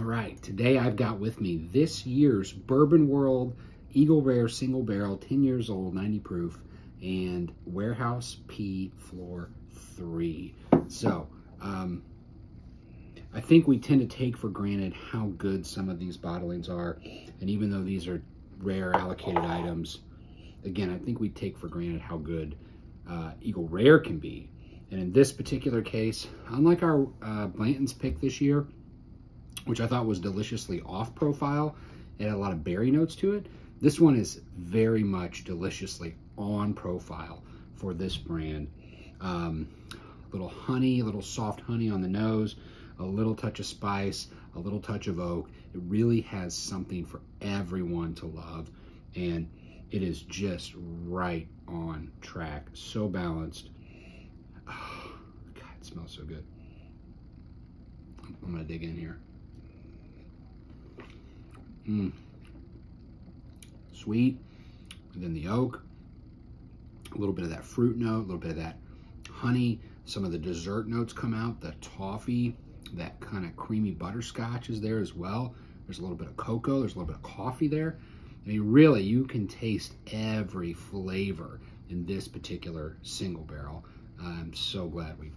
All right, today I've got with me this year's Bourbon World Eagle Rare Single Barrel, 10 years old, 90 proof, and Warehouse P Floor 3. So, um, I think we tend to take for granted how good some of these bottlings are. And even though these are rare allocated items, again, I think we take for granted how good uh, Eagle Rare can be. And in this particular case, unlike our uh, Blanton's pick this year, which I thought was deliciously off profile. It had a lot of berry notes to it. This one is very much deliciously on profile for this brand. Um, little honey, a little soft honey on the nose, a little touch of spice, a little touch of oak. It really has something for everyone to love. And it is just right on track. So balanced. Oh, God, it smells so good. I'm gonna dig in here. Mm. Sweet, and then the oak, a little bit of that fruit note, a little bit of that honey. Some of the dessert notes come out, the toffee, that kind of creamy butterscotch is there as well. There's a little bit of cocoa, there's a little bit of coffee there. I mean, really, you can taste every flavor in this particular single barrel. I'm so glad we've.